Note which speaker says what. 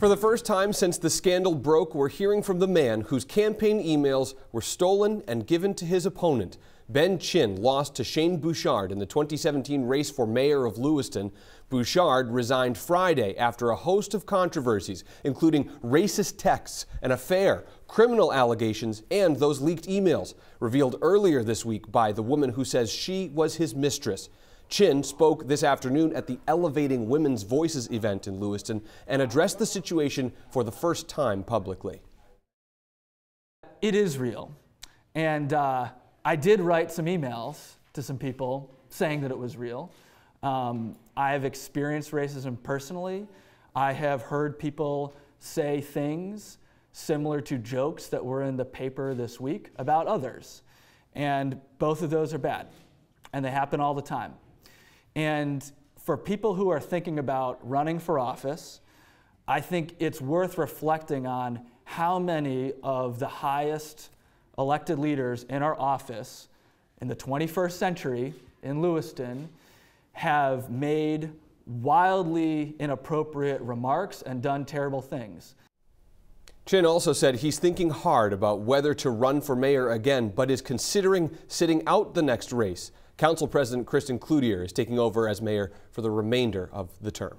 Speaker 1: For the first time since the scandal broke, we're hearing from the man whose campaign emails were stolen and given to his opponent. Ben Chin lost to Shane Bouchard in the 2017 race for mayor of Lewiston. Bouchard resigned Friday after a host of controversies, including racist texts, an affair, criminal allegations, and those leaked emails, revealed earlier this week by the woman who says she was his mistress. Chin spoke this afternoon at the Elevating Women's Voices event in Lewiston and addressed the situation for the first time publicly.
Speaker 2: It is real. And uh, I did write some emails to some people saying that it was real. Um, I have experienced racism personally. I have heard people say things similar to jokes that were in the paper this week about others. And both of those are bad. And they happen all the time. And for people who are thinking about running for office, I think it's worth reflecting on how many of the highest elected leaders in our office in the 21st century in Lewiston have made wildly inappropriate remarks and done terrible things.
Speaker 1: Chin also said he's thinking hard about whether to run for mayor again, but is considering sitting out the next race. Council President Kristen Cloutier is taking over as mayor for the remainder of the term.